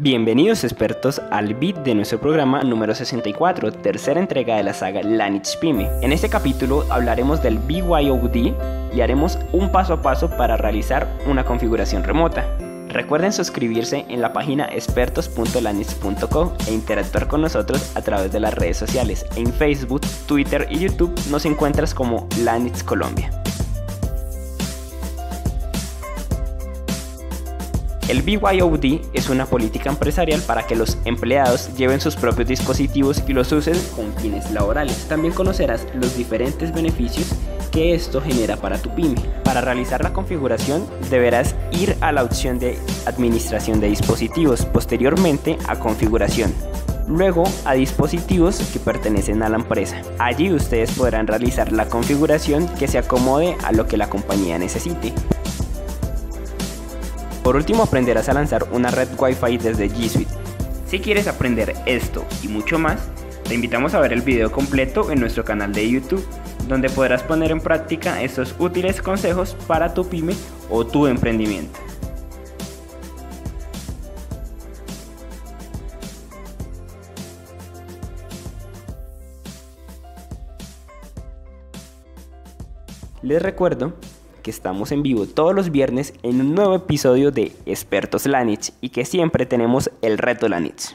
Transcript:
Bienvenidos expertos al beat de nuestro programa número 64, tercera entrega de la saga Lanich Pyme. En este capítulo hablaremos del BYOD y haremos un paso a paso para realizar una configuración remota. Recuerden suscribirse en la página expertos.lanich.co e interactuar con nosotros a través de las redes sociales. En Facebook, Twitter y YouTube nos encuentras como Lanich Colombia. El BYOD es una política empresarial para que los empleados lleven sus propios dispositivos y los usen con fines laborales. También conocerás los diferentes beneficios que esto genera para tu pyme. Para realizar la configuración deberás ir a la opción de administración de dispositivos, posteriormente a configuración. Luego a dispositivos que pertenecen a la empresa. Allí ustedes podrán realizar la configuración que se acomode a lo que la compañía necesite. Por último aprenderás a lanzar una red Wi-Fi desde G Suite. Si quieres aprender esto y mucho más, te invitamos a ver el video completo en nuestro canal de YouTube, donde podrás poner en práctica estos útiles consejos para tu pyme o tu emprendimiento. Les recuerdo estamos en vivo todos los viernes en un nuevo episodio de Expertos Lanich y que siempre tenemos el reto Lanich.